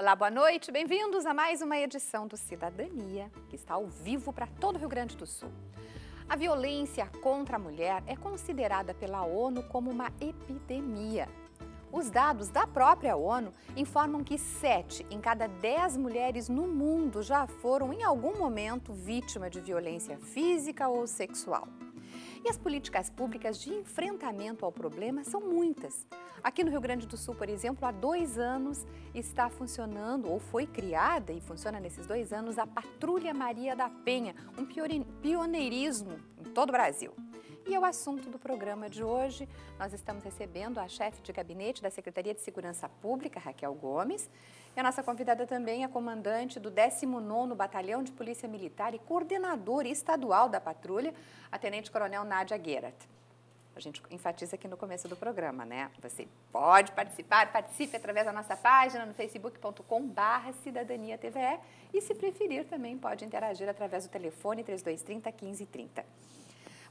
Olá, boa noite. Bem-vindos a mais uma edição do Cidadania, que está ao vivo para todo o Rio Grande do Sul. A violência contra a mulher é considerada pela ONU como uma epidemia. Os dados da própria ONU informam que 7 em cada 10 mulheres no mundo já foram em algum momento vítima de violência física ou sexual. E as políticas públicas de enfrentamento ao problema são muitas. Aqui no Rio Grande do Sul, por exemplo, há dois anos está funcionando, ou foi criada e funciona nesses dois anos, a Patrulha Maria da Penha, um pioneirismo em todo o Brasil. E é o assunto do programa de hoje. Nós estamos recebendo a chefe de gabinete da Secretaria de Segurança Pública, Raquel Gomes, e a nossa convidada também é comandante do 19º Batalhão de Polícia Militar e coordenadora estadual da patrulha, a Tenente Coronel Nádia Guerat. A gente enfatiza aqui no começo do programa, né? Você pode participar, participe através da nossa página no facebook.com barra cidadania TVE e se preferir também pode interagir através do telefone 3230 1530.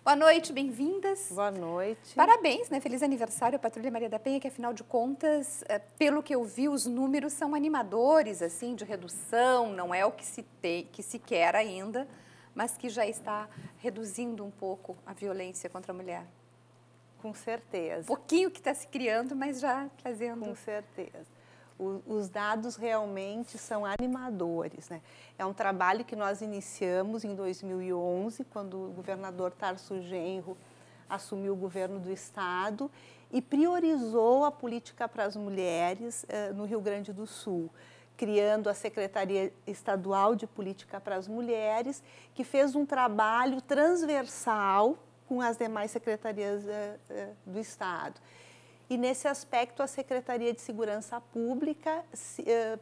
Boa noite, bem-vindas. Boa noite. Parabéns, né? Feliz aniversário à Patrulha Maria da Penha, que afinal de contas, eh, pelo que eu vi, os números são animadores, assim, de redução, não é o que se, tem, que se quer ainda, mas que já está reduzindo um pouco a violência contra a mulher. Com certeza. Um pouquinho que está se criando, mas já trazendo. Com certeza os dados realmente são animadores. Né? É um trabalho que nós iniciamos em 2011, quando o governador Tarso Genro assumiu o governo do Estado e priorizou a política para as mulheres uh, no Rio Grande do Sul, criando a Secretaria Estadual de Política para as Mulheres, que fez um trabalho transversal com as demais secretarias uh, uh, do Estado. E nesse aspecto, a Secretaria de Segurança Pública se, eh,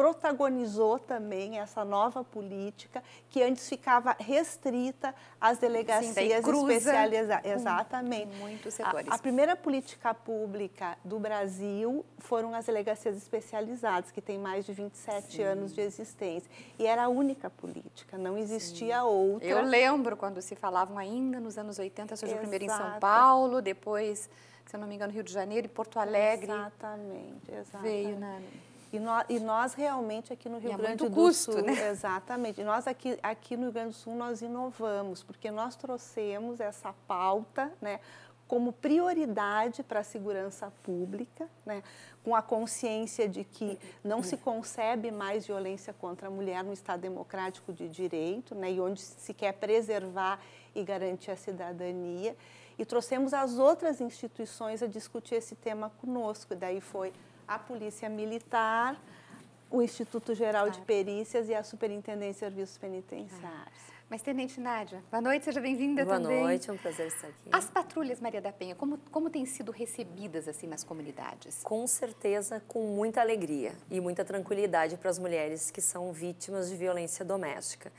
protagonizou também essa nova política que antes ficava restrita às delegacias Sim, especializadas. Exatamente. Muitos setores. A, a, primeira política pública do Brasil foram as delegacias especializadas, que têm mais de 27 Sim. anos de existência. E era a única política, não existia Sim. outra. Eu lembro quando se falavam ainda nos anos 80, surgiu Exato. primeiro em São Paulo, depois se eu não me engano, Rio de Janeiro e Porto Alegre. Exatamente, exatamente. Veio, né? E nós, e nós realmente aqui no Rio é Grande do custo, Sul, né? exatamente. E nós aqui, aqui no Rio Grande do Sul nós inovamos, porque nós trouxemos essa pauta, né, como prioridade para a segurança pública, né, com a consciência de que não se concebe mais violência contra a mulher no Estado democrático de direito, né, e onde se quer preservar e garantir a cidadania e trouxemos as outras instituições a discutir esse tema conosco. Daí foi a Polícia Militar, o Instituto Geral de Perícias e a Superintendência de Serviços Penitenciários. Mas, Tenente Nádia, boa noite, seja bem-vinda também. Boa noite, é um prazer estar aqui. As patrulhas Maria da Penha, como, como têm sido recebidas assim nas comunidades? Com certeza, com muita alegria e muita tranquilidade para as mulheres que são vítimas de violência doméstica.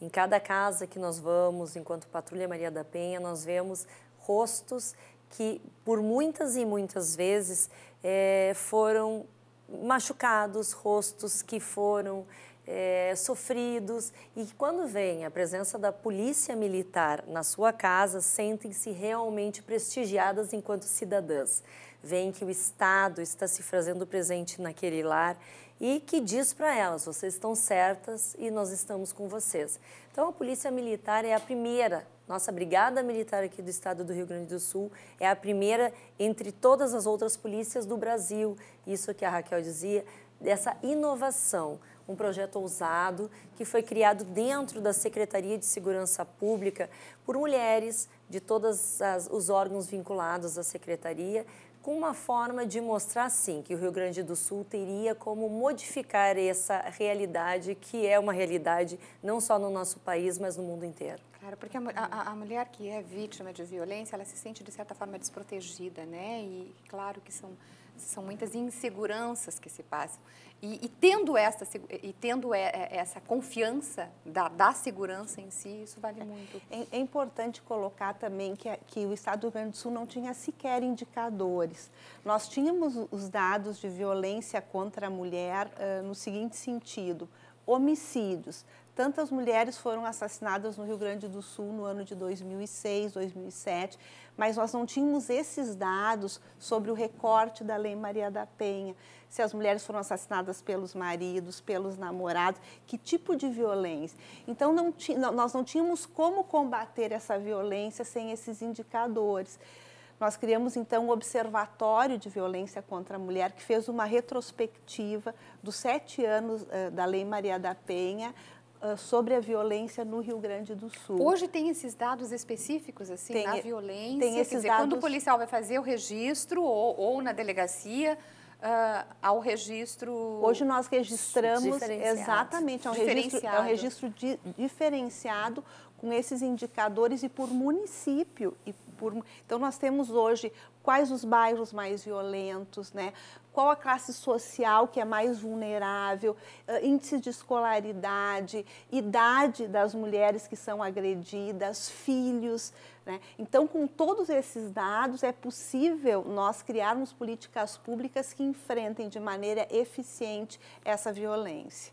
Em cada casa que nós vamos, enquanto Patrulha Maria da Penha, nós vemos rostos que, por muitas e muitas vezes, é, foram machucados, rostos que foram é, sofridos e quando vem a presença da polícia militar na sua casa, sentem-se realmente prestigiadas enquanto cidadãs. Vem que o Estado está se fazendo presente naquele lar e que diz para elas, vocês estão certas e nós estamos com vocês. Então a polícia militar é a primeira nossa Brigada Militar aqui do estado do Rio Grande do Sul é a primeira entre todas as outras polícias do Brasil. Isso que a Raquel dizia, dessa inovação, um projeto ousado que foi criado dentro da Secretaria de Segurança Pública por mulheres de todos os órgãos vinculados à secretaria, com uma forma de mostrar, sim, que o Rio Grande do Sul teria como modificar essa realidade, que é uma realidade não só no nosso país, mas no mundo inteiro. Claro, porque a, a, a, mulher que é vítima de violência, ela se sente de certa forma desprotegida, né? E claro que são, são muitas inseguranças que se passam. E, e tendo, essa, e tendo essa confiança da, da, segurança em si, isso vale muito. É, é importante colocar também que, que o Estado do Rio Grande do Sul não tinha sequer indicadores. Nós tínhamos os dados de violência contra a mulher uh, no seguinte sentido: homicídios Tantas mulheres foram assassinadas no Rio Grande do Sul no ano de 2006, 2007, mas nós não tínhamos esses dados sobre o recorte da Lei Maria da Penha. Se as mulheres foram assassinadas pelos maridos, pelos namorados, que tipo de violência. Então, não nós não tínhamos como combater essa violência sem esses indicadores. Nós criamos então um observatório de violência contra a mulher que fez uma retrospectiva dos sete anos uh, da Lei Maria da Penha sobre a violência no Rio Grande do Sul. Hoje tem esses dados específicos assim tem, na violência. Tem esses dizer, dados... quando o policial vai fazer o registro ou, ou na delegacia uh, ao registro. Hoje nós registramos exatamente é um registro, é um registro di, diferenciado com esses indicadores e por município e por, então nós temos hoje quais os bairros mais violentos, né? qual a classe social que é mais vulnerável, índice de escolaridade, idade das mulheres que são agredidas, filhos. Né? Então, com todos esses dados, é possível nós criarmos políticas públicas que enfrentem de maneira eficiente essa violência.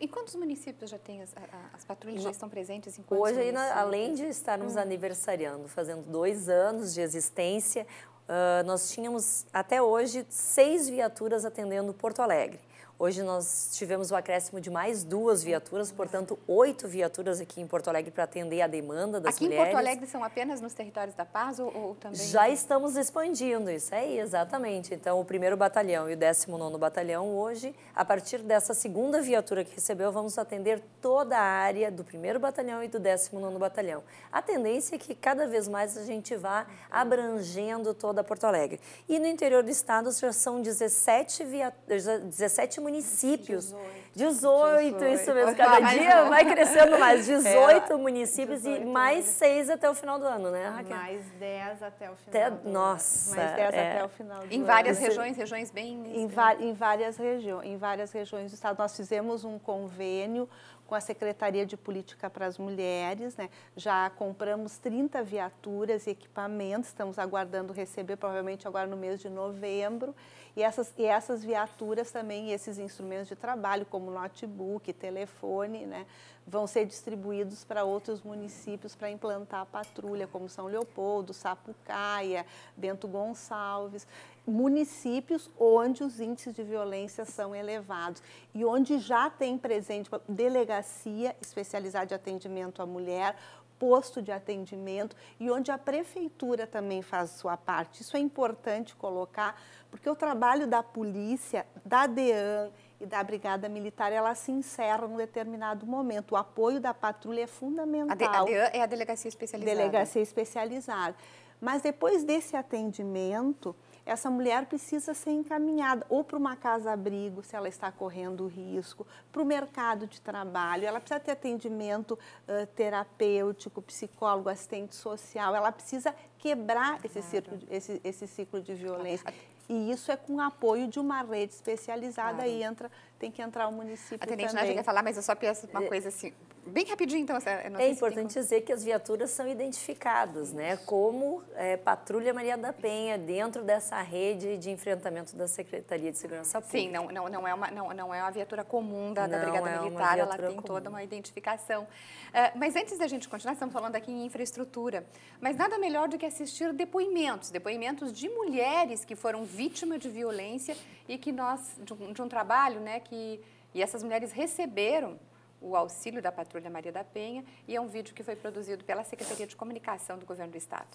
Em quantos municípios já tem as, as patrulhas já estão presentes? Em Hoje, além de estarmos hum. aniversariando, fazendo dois anos de existência, uh, nós tínhamos até hoje seis viaturas atendendo Porto Alegre. Hoje nós tivemos o acréscimo de mais duas viaturas, portanto, oito viaturas aqui em Porto Alegre para atender a demanda das aqui mulheres. Aqui em Porto Alegre são apenas nos territórios da paz ou, ou também? Já estamos expandindo, isso aí, exatamente. Então, o primeiro batalhão e o 19 batalhão hoje, a partir dessa segunda viatura que recebeu, vamos atender toda a área do primeiro batalhão e do 19 batalhão. A tendência é que cada vez mais a gente vá abrangendo toda Porto Alegre. E no interior do estado já são 17, via... 17 municípios. 18. 18, isso mesmo. Cada mais dia vai crescendo mais. 18 é, municípios 18, e mais 6 até o final do ano, né, Raquel? Mais 10 até o final até, do nossa, ano. Mais 10 é. até o final do em ano. Em várias regiões, regiões bem... Em, em, várias regiões, em várias regiões do estado. Nós fizemos um convênio com a Secretaria de Política para as Mulheres, né? já compramos 30 viaturas e equipamentos, estamos aguardando receber, provavelmente agora no mês de novembro, e essas, e essas viaturas também, esses instrumentos de trabalho, como notebook, telefone, né, vão ser distribuídos para outros municípios para implantar a patrulha, como São Leopoldo, Sapucaia, Bento Gonçalves, municípios onde os índices de violência são elevados e onde já tem presente delegacia especializada de atendimento à mulher, posto de atendimento e onde a prefeitura também faz sua parte. Isso é importante colocar, porque o trabalho da polícia, da DEAN e da Brigada Militar, ela se encerra num determinado momento. O apoio da patrulha é fundamental. A, DEAN é a delegacia especializada. Delegacia especializada. Mas depois desse atendimento, essa mulher precisa ser encaminhada ou para uma casa-abrigo, se ela está correndo risco, para o mercado de trabalho, ela precisa ter atendimento uh, terapêutico, psicólogo, assistente social, ela precisa quebrar esse, ciclo, esse, esse ciclo de violência. E isso é com o apoio de uma rede especializada, claro. aí entra, tem que entrar o município a tenente também. A quer falar, mas eu só penso uma é. coisa assim, bem rapidinho, então. É importante dizer que as viaturas são identificadas, né, como é, Patrulha Maria da Penha, dentro dessa rede de enfrentamento da Secretaria de Segurança Pública. Sim, não, não, não, é, uma, não, não é uma viatura comum da, da Brigada é Militar, ela tem comum. toda uma identificação. Uh, mas antes da gente continuar, estamos falando aqui em infraestrutura, mas nada melhor do que assistir depoimentos, depoimentos de mulheres que foram vítima de violência e que nós, de um, de um trabalho, né, que, e essas mulheres receberam o auxílio da Patrulha Maria da Penha e é um vídeo que foi produzido pela Secretaria de Comunicação do Governo do Estado.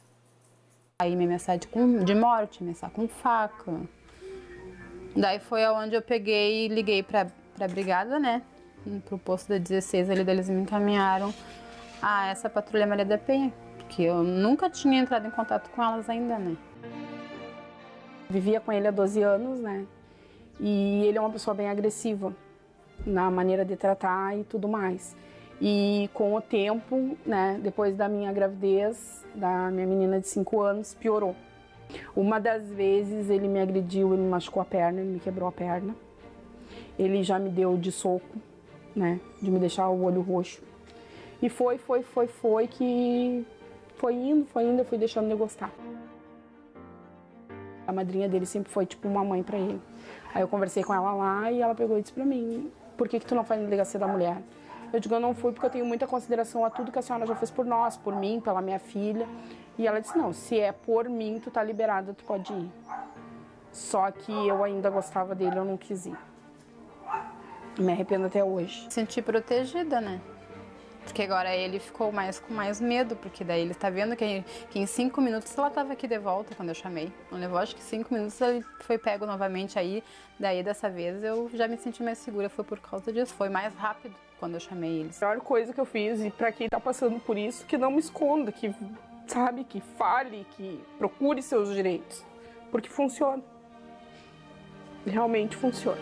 Aí me ameaçaram de, de morte, ameaçaram com faca. Daí foi aonde eu peguei e liguei para a brigada, né? Pro posto da 16 ali, eles me encaminharam a essa Patrulha Maria da Penha, porque eu nunca tinha entrado em contato com elas ainda, né? Vivia com ele há 12 anos, né? E ele é uma pessoa bem agressiva na maneira de tratar e tudo mais. E com o tempo, né, depois da minha gravidez, da minha menina de 5 anos, piorou. Uma das vezes ele me agrediu, ele me machucou a perna, ele me quebrou a perna. Ele já me deu de soco, né, de me deixar o olho roxo. E foi, foi, foi, foi que foi indo, foi indo, eu fui deixando de gostar. A madrinha dele sempre foi tipo uma mãe para ele. Aí eu conversei com ela lá e ela pegou e disse para mim: "Por que que tu não faz na delegacia da mulher?" Eu digo, eu não fui porque eu tenho muita consideração a tudo que a senhora já fez por nós, por mim, pela minha filha. E ela disse, não, se é por mim, tu tá liberada, tu pode ir. Só que eu ainda gostava dele, eu não quis ir. Me arrependo até hoje. Senti protegida, né? Porque agora ele ficou mais com mais medo, porque daí ele está vendo que, que, em cinco minutos ela estava aqui de volta quando eu chamei. Não levou acho que cinco minutos ele foi pego novamente aí. Daí dessa vez eu já me senti mais segura, foi por causa disso. Foi mais rápido quando eu chamei eles. A melhor coisa que eu fiz, e para quem está passando por isso, que não me esconda, que sabe, que fale, que procure seus direitos. Porque funciona. Realmente funciona.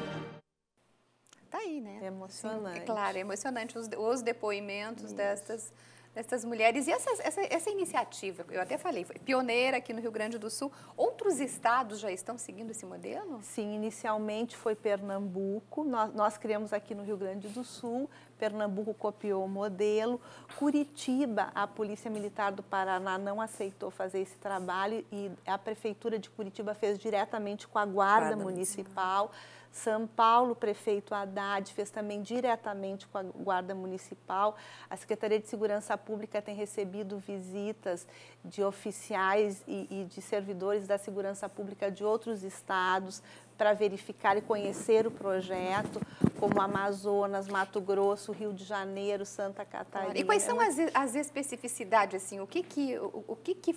Tá aí, né? É emocionante. Sim, é claro, é emocionante os, os depoimentos destas, destas mulheres. E essa, essa, essa iniciativa, eu até falei, foi pioneira aqui no Rio Grande do Sul. Outros estados já estão seguindo esse modelo? Sim, inicialmente foi Pernambuco. Nós, nós criamos aqui no Rio Grande do Sul. Pernambuco copiou o modelo. Curitiba, a Polícia Militar do Paraná não aceitou fazer esse trabalho e a Prefeitura de Curitiba fez diretamente com a Guarda, Guarda Municipal. municipal são Paulo, prefeito Haddad, fez também diretamente com a Guarda Municipal. A Secretaria de Segurança Pública tem recebido visitas de oficiais e, e de servidores da segurança pública de outros estados para verificar e conhecer o projeto, como Amazonas, Mato Grosso, Rio de Janeiro, Santa Catarina. E quais são as, as especificidades, assim, o que que, o, o que, que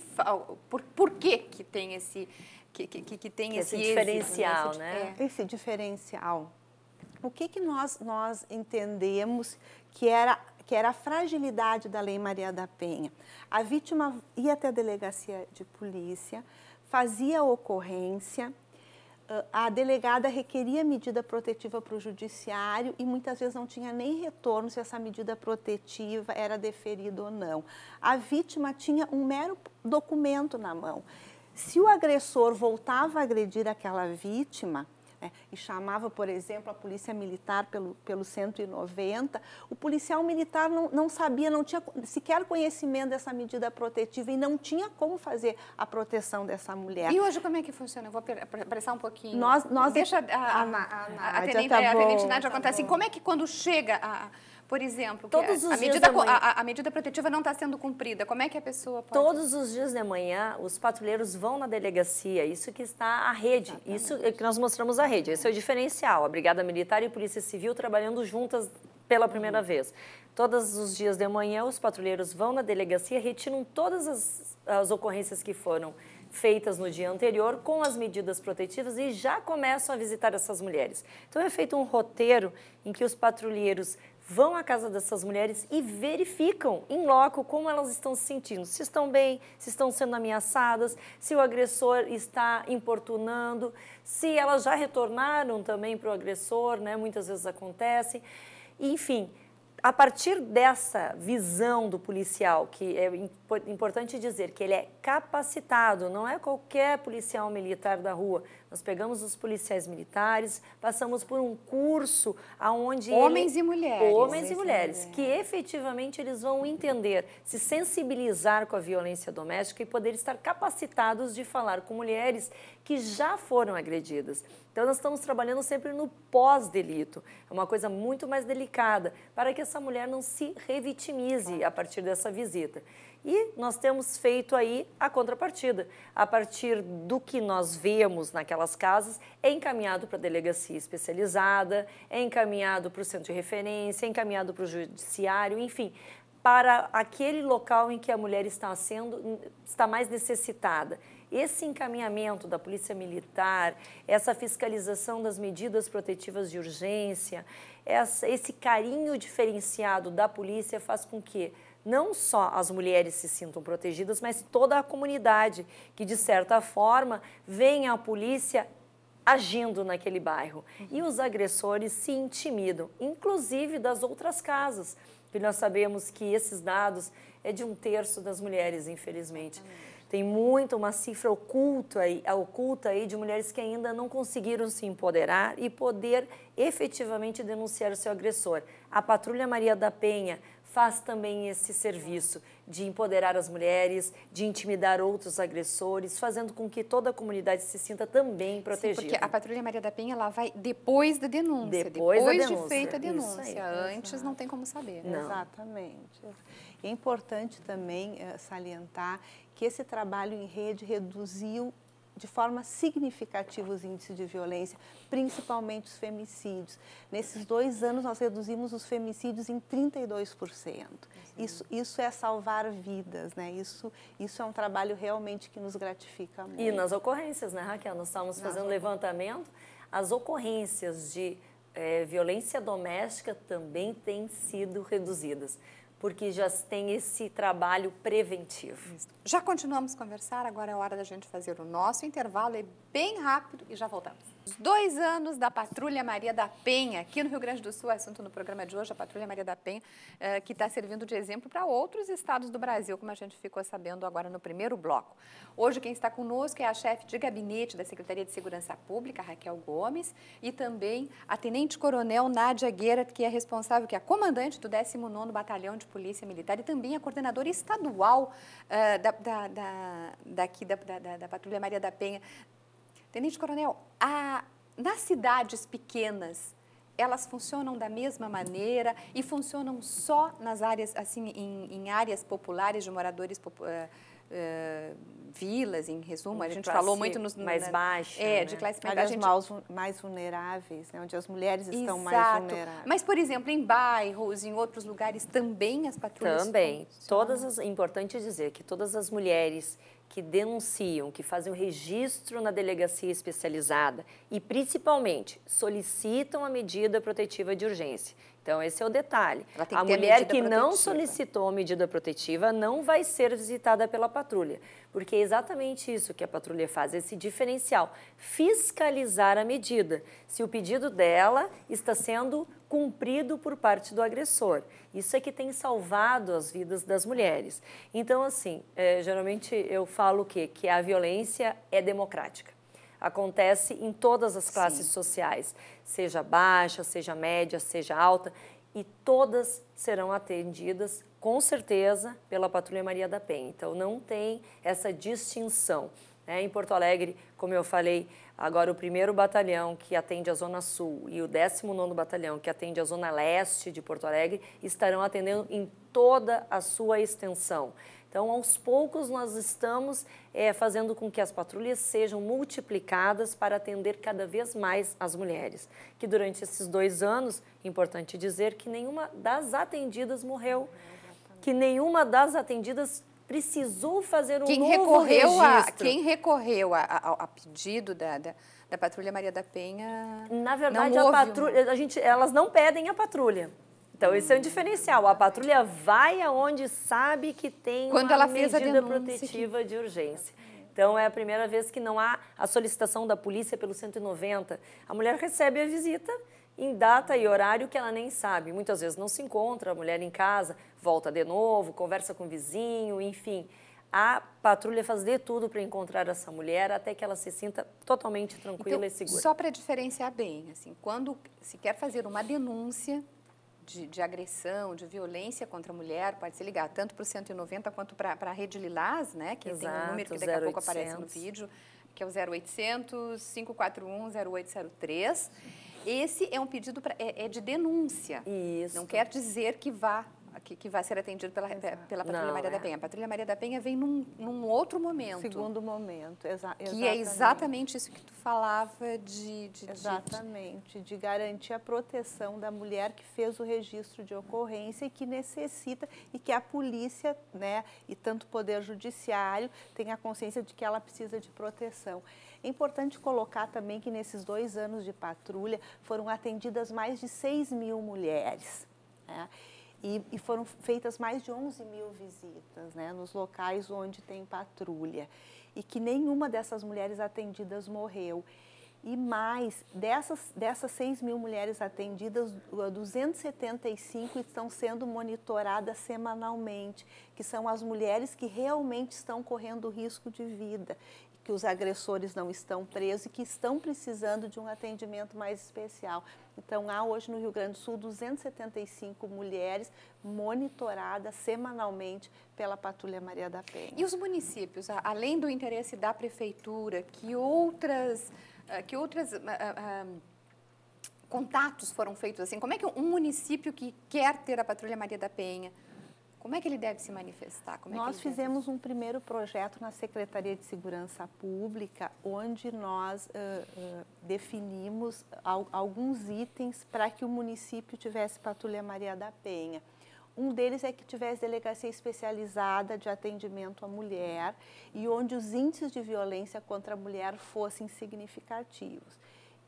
por, por que que tem esse que, que, que tem que esse, esse, diferencial, êxito, né? É. Esse diferencial. O que, que nós, nós entendemos que era, que era a fragilidade da Lei Maria da Penha? A vítima ia até a delegacia de polícia, fazia a ocorrência, a delegada requeria medida protetiva para o judiciário e muitas vezes não tinha nem retorno se essa medida protetiva era deferida ou não. A vítima tinha um mero documento na mão. Se o agressor voltava a agredir aquela vítima, né, e chamava, por exemplo, a polícia militar pelo, pelo 190, o policial militar não, não sabia, não tinha sequer conhecimento dessa medida protetiva e não tinha como fazer a proteção dessa mulher. E hoje como é que funciona? Eu vou apressar um pouquinho. Nós, nós Deixa a, a, a, a, a, tenente, tá a tenente Nádia tá contar assim, como é que quando chega a por exemplo, Todos a, medida, a, a, medida protetiva não está sendo cumprida, como é que a pessoa pode... Todos os dias de manhã, os patrulheiros vão na delegacia, isso que está a rede, Exatamente. isso é que nós mostramos a rede, esse é o diferencial, a Brigada Militar e a Polícia Civil trabalhando juntas pela primeira uhum. vez. Todos os dias de manhã, os patrulheiros vão na delegacia, retiram todas as, as ocorrências que foram feitas no dia anterior com as medidas protetivas e já começam a visitar essas mulheres. Então é feito um roteiro em que os patrulheiros vão à casa dessas mulheres e verificam em loco como elas estão se sentindo, se estão bem, se estão sendo ameaçadas, se o agressor está importunando, se elas já retornaram também para o agressor, né? muitas vezes acontece. Enfim, a partir dessa visão do policial, que é importante dizer que ele é capacitado, não é qualquer policial militar da rua, nós pegamos os policiais militares, passamos por um curso aonde homens ele, e mulheres, homens e mulheres, que efetivamente eles vão entender, se sensibilizar com a violência doméstica e poder estar capacitados de falar com mulheres que já foram agredidas. Então nós estamos trabalhando sempre no pós-delito, é uma coisa muito mais delicada para que essa mulher não se revitimize a partir dessa visita. E nós temos feito aí a contrapartida. A partir do que nós vemos naquelas casas, é encaminhado para a delegacia especializada, é encaminhado para o centro de referência, é encaminhado para o judiciário, enfim, para aquele local em que a mulher está sendo está mais necessitada. Esse encaminhamento da Polícia Militar, essa fiscalização das medidas protetivas de urgência, essa, esse carinho diferenciado da polícia faz com que não só as mulheres se sintam protegidas, mas toda a comunidade que, de certa forma, venha a polícia agindo naquele bairro. E os agressores se intimidam, inclusive das outras casas, porque nós sabemos que esses dados é de um terço das mulheres, infelizmente. Tem muito uma cifra oculta aí, oculta aí de mulheres que ainda não conseguiram se empoderar e poder efetivamente denunciar o seu agressor. A Patrulha Maria da Penha faz também esse serviço de empoderar as mulheres, de intimidar outros agressores, fazendo com que toda a comunidade se sinta também protegida. Sim, porque a Patrulha Maria da Penha ela vai depois da denúncia, depois, depois da de denúncia. feita a denúncia. Aí, Antes exato. não tem como saber. Não. Exatamente. É importante também eh, salientar que esse trabalho em rede reduziu de forma significativa os índices de violência, principalmente os femicídios. Nesses dois anos, nós reduzimos os femicídios em 32%. Isso, isso é salvar vidas, né? Isso, isso é um trabalho realmente que nos gratifica muito. E nas ocorrências, né, Raquel? Nós estávamos fazendo levantamento, as ocorrências de eh, violência doméstica também têm sido reduzidas, porque já tem esse trabalho preventivo. Já continuamos conversar, agora é hora da gente fazer o nosso intervalo, é bem rápido e já voltamos. Os dois anos da Patrulha Maria da Penha, aqui no Rio Grande do Sul, assunto no programa de hoje, a Patrulha Maria da Penha, eh, que está servindo de exemplo para outros estados do Brasil, como a gente ficou sabendo agora no primeiro bloco. Hoje quem está conosco é a chefe de gabinete da Secretaria de Segurança Pública, Raquel Gomes, e também a Tenente Coronel Nádia Gueira, que é responsável, que é a comandante do 19º Batalhão de Polícia Militar e também a coordenadora estadual eh, da, da, da, daqui da, da, da Patrulha Maria da Penha. Tenente Coronel, a, nas cidades pequenas, elas funcionam da mesma maneira e funcionam só nas áreas, assim, em, em áreas populares de moradores popu- eh, eh, vilas, em resumo, a gente falou muito nos mais na- baixa, É, né? de classe mais Áreas baixa. mais, mais vulneráveis, né? onde as mulheres estão mais vulneráveis. Mas, por exemplo, em bairros, em outros lugares, também as patrulhas Também. funcionam? Todas as, é importante dizer que todas as mulheres que denunciam, que fazem o registro na delegacia especializada e principalmente solicitam a medida protetiva de urgência. Então, esse é o detalhe. A mulher que não solicitou a medida protetiva não vai ser visitada pela patrulha, porque é exatamente isso que a patrulha faz, esse diferencial, fiscalizar a medida, se o pedido dela está sendo cumprido por parte do agressor. Isso é que tem salvado as vidas das mulheres. Então, assim, eh, geralmente eu falo o quê? Que a violência é democrática acontece em todas as classes sociais, seja baixa, seja média, seja alta, e todas serão atendidas com certeza pela Patrulha Maria da Penha. Então não tem essa distinção. né? Em Porto Alegre, como eu falei, agora o primeiro batalhão que atende a Zona Sul e o 19º batalhão que atende a Zona Leste de Porto Alegre estarão atendendo em toda a sua extensão. Então, aos poucos, nós estamos eh, fazendo com que as patrulhas sejam multiplicadas para atender cada vez mais as mulheres. Que durante esses dois anos, importante dizer que nenhuma das atendidas morreu, que nenhuma das atendidas precisou fazer um Quem novo recorreu, a, quem recorreu a, a- a pedido da, da, da Patrulha Maria da Penha. Na verdade, a houve um- patrulha, a gente, elas não pedem a patrulha. Então, isso é um diferencial. A patrulha vai aonde sabe que tem Quando uma medida protetiva de urgência. Então, é a primeira vez que não há a solicitação da polícia pelo 190. A mulher recebe a visita em data e horário que ela nem sabe. Muitas vezes não se encontra, a mulher em casa, volta de novo, conversa com o vizinho, enfim. A patrulha faz de tudo para encontrar essa mulher até que ela se sinta totalmente tranquila Então, e segura. só para diferenciar bem, assim, quando se quer fazer uma denúncia de, de agressão, de violência contra a mulher, pode ser ligar tanto para o 190 quanto para a Rede Lilás, né? Que tem um Exato, número que daqui a pouco aparece no 0800. vídeo, que é o 0800 541 0803. Esse é um pedido pra, é, é de denúncia. Isso. Não quer dizer que vá que, que vai ser atendido pela, pela Patrulha Não, Maria da é. Penha. A Patrulha Maria da Penha vem num, num outro momento. Segundo momento, exa Que é exatamente isso que tu falava de... de- de- Exatamente, de garantir a proteção da mulher que fez o registro de ocorrência e que necessita e que a polícia, né, e tanto o poder judiciário tenha consciência de que ela precisa de proteção. É importante colocar também que nesses dois anos de patrulha foram atendidas mais de 6 mil mulheres. né? E, e foram feitas mais de 11 mil visitas né, nos locais onde tem patrulha. E que nenhuma dessas mulheres atendidas morreu. E mais, dessas, dessas 6 mil mulheres atendidas, 275 estão sendo monitoradas semanalmente, que são as mulheres que realmente estão correndo risco de vida, que os agressores não estão presos e que estão precisando de um atendimento mais especial. Então, há hoje no Rio Grande do Sul 275 mulheres monitoradas semanalmente pela Patrulha Maria da Penha. E os municípios, além do interesse da prefeitura, que outras, ah, que outras uh, uh, contatos foram feitos assim? Como é que um município que quer ter a Patrulha Maria da Penha como é que ele deve se manifestar? É nós fizemos deve... um primeiro projeto na Secretaria de Segurança Pública, onde nós uh, uh, definimos al alguns itens para que o município tivesse Patrulha Maria da Penha. Um deles é que tivesse delegacia especializada de atendimento à mulher e onde os índices de violência contra a mulher fossem significativos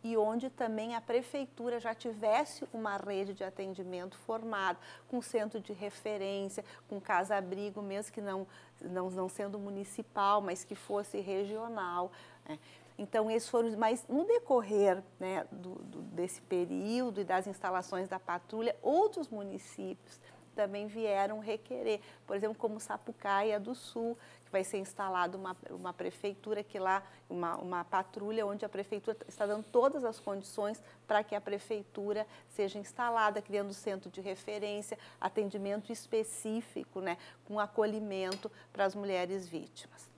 e onde também a prefeitura já tivesse uma rede de atendimento formada, com centro de referência, com casa-abrigo, mesmo que não, não, não sendo municipal, mas que fosse regional. Né? Então, esses foram, mas no decorrer né, do, do, desse período e das instalações da patrulha, outros municípios também vieram requerer, por exemplo, como Sapucaia do Sul, vai ser instalada uma, uma prefeitura que lá, uma, uma patrulha onde a prefeitura está dando todas as condições para que a prefeitura seja instalada, criando centro de referência, atendimento específico, né, com acolhimento para as mulheres vítimas.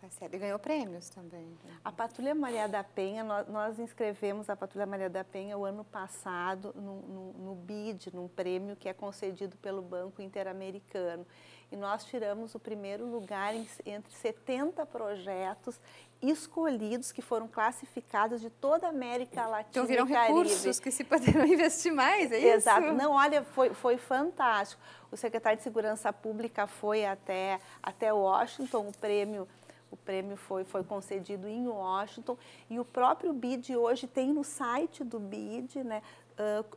Tá certo. E ganhou prêmios também. Né? A Patrulha Maria da Penha, nós, nós, inscrevemos a Patrulha Maria da Penha o ano passado no, no, no BID, num prêmio que é concedido pelo Banco Interamericano e nós tiramos o primeiro lugar em, entre 70 projetos escolhidos que foram classificados de toda a América Latina então viram recursos que se poderão investir mais, é isso? Exato. Não, olha, foi, foi fantástico. O secretário de Segurança Pública foi até, até Washington, o prêmio o prêmio foi, foi concedido em Washington e o próprio BID hoje tem no site do BID, né,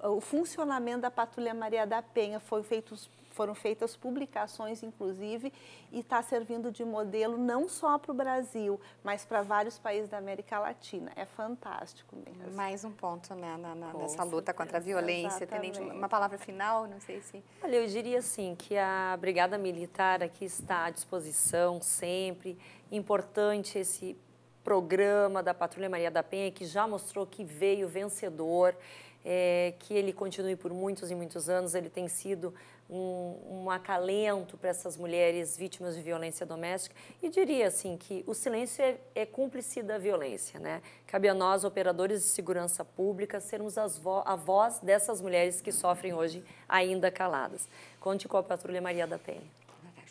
uh, o funcionamento da Patrulha Maria da Penha. Foi feitos foram feitas publicações, inclusive, e está servindo de modelo não só para o Brasil, mas para vários países da América Latina. É fantástico mesmo. Mais um ponto né, na, na, nessa luta contra a violência. Tenente, uma palavra final, não sei se... Olha, eu diria assim, que a Brigada Militar aqui está à disposição sempre. Importante esse programa da Patrulha Maria da Penha, que já mostrou que veio vencedor, é, que ele continue por muitos e muitos anos. Ele tem sido um, um acalento para essas mulheres vítimas de violência doméstica e diria assim que o silêncio é, é cúmplice da violência, né? Cabe a nós, operadores de segurança pública, sermos vo a voz dessas mulheres que sofrem hoje ainda caladas. Conte com a Patrulha Maria da Penha.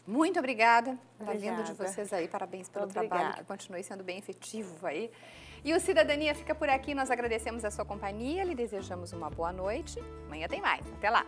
Muito obrigada pela vinda de vocês aí. Parabéns pelo Obrigada. trabalho, que continue sendo bem efetivo aí. E o Cidadania fica por aqui. Nós agradecemos a sua companhia, lhe desejamos uma boa noite. Amanhã tem mais. Até lá!